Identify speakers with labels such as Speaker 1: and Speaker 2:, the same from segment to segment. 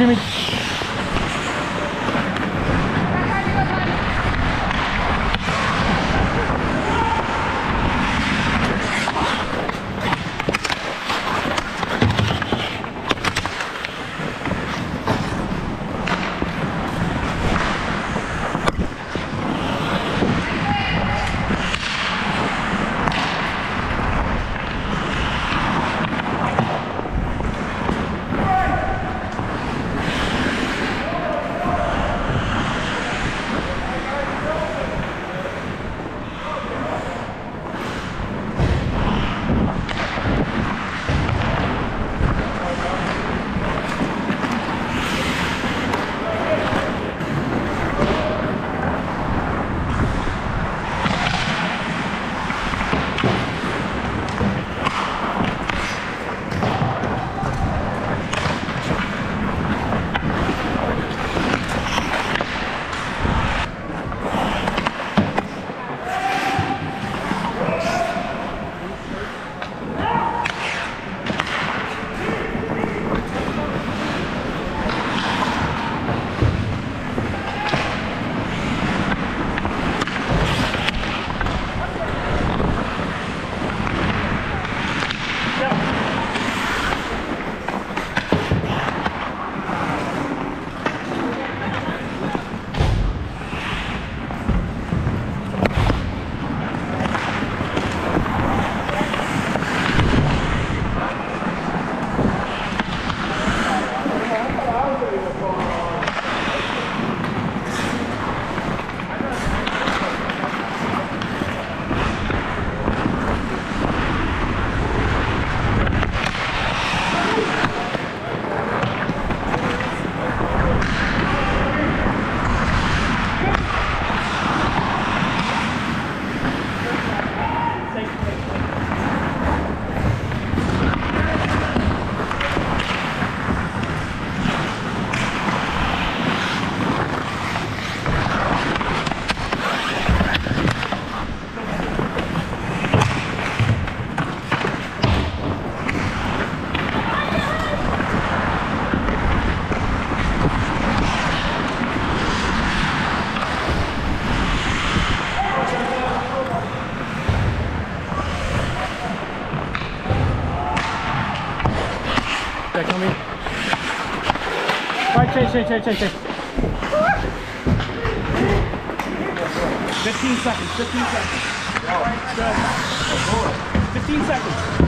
Speaker 1: Jimmy. Back. Right, change, change, change, change, change. 15 seconds, 15 seconds. Good. 15 seconds.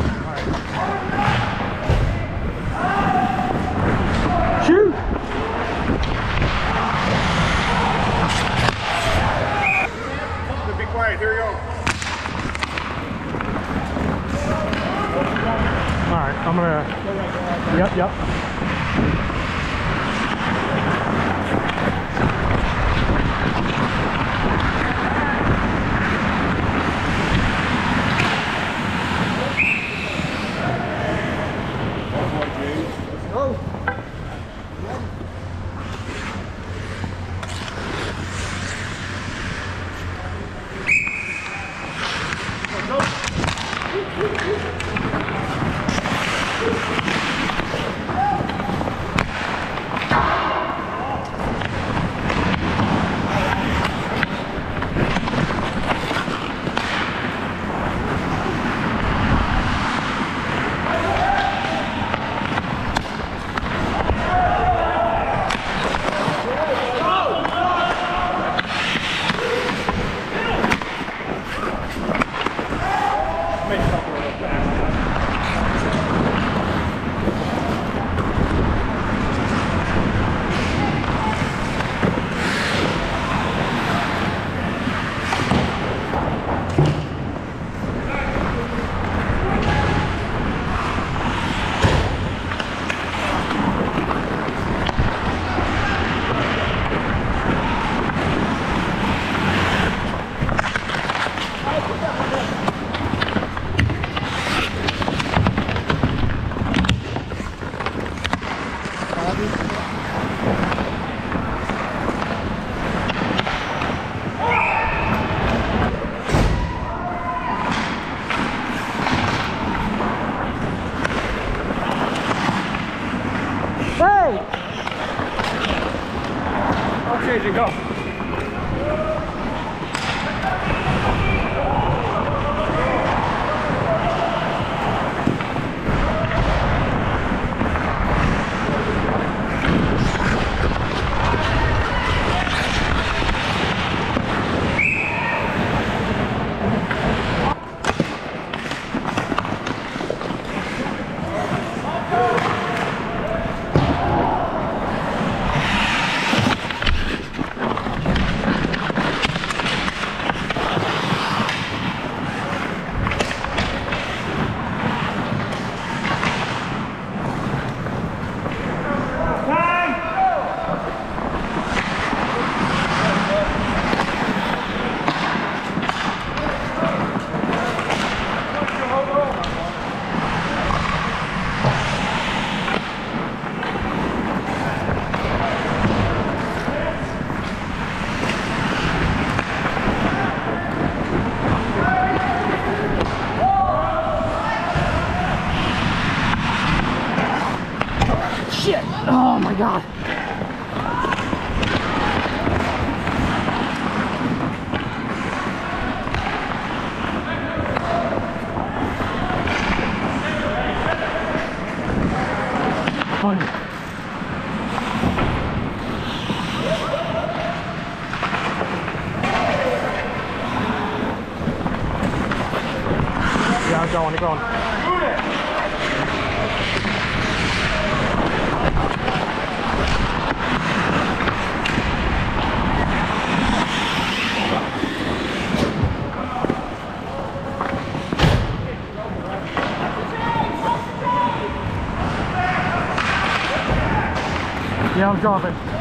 Speaker 1: I'm dropping.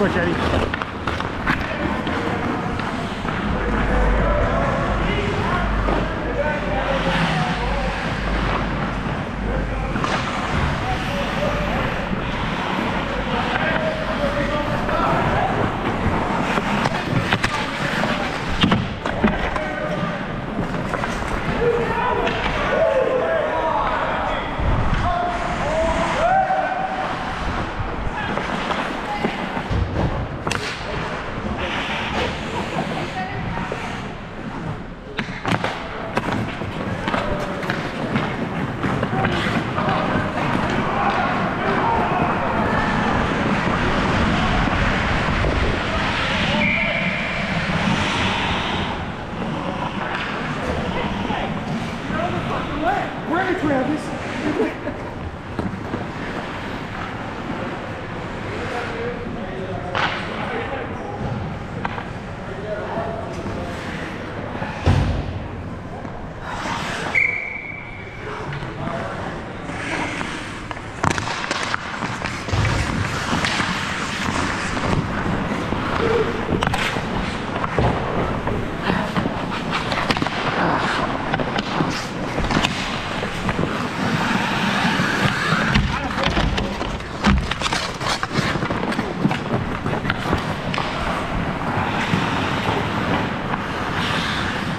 Speaker 1: Switch, Eddie.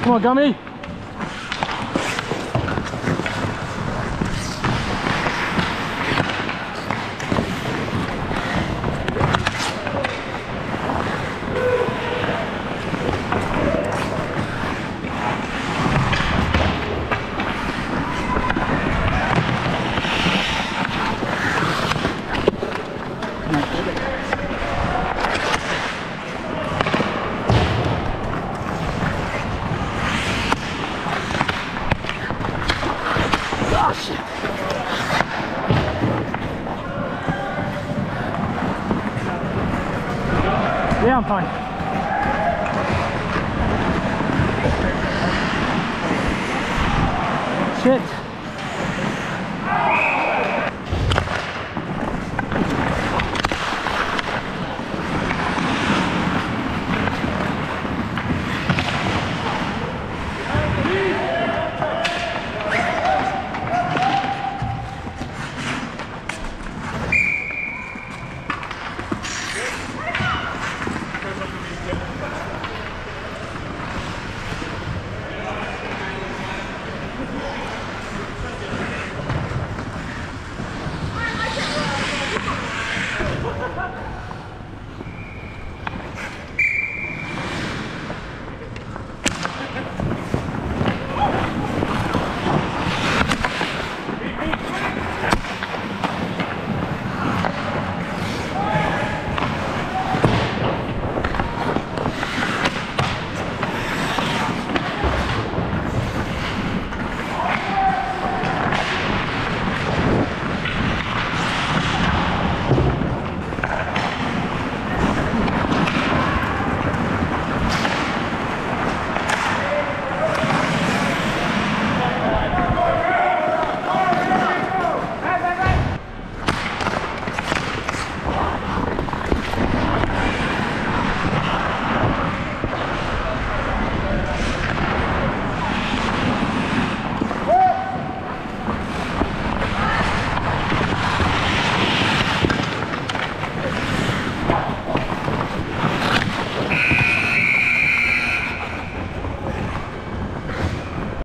Speaker 1: Come on, Gummy. Yeah, I'm fine. Shit.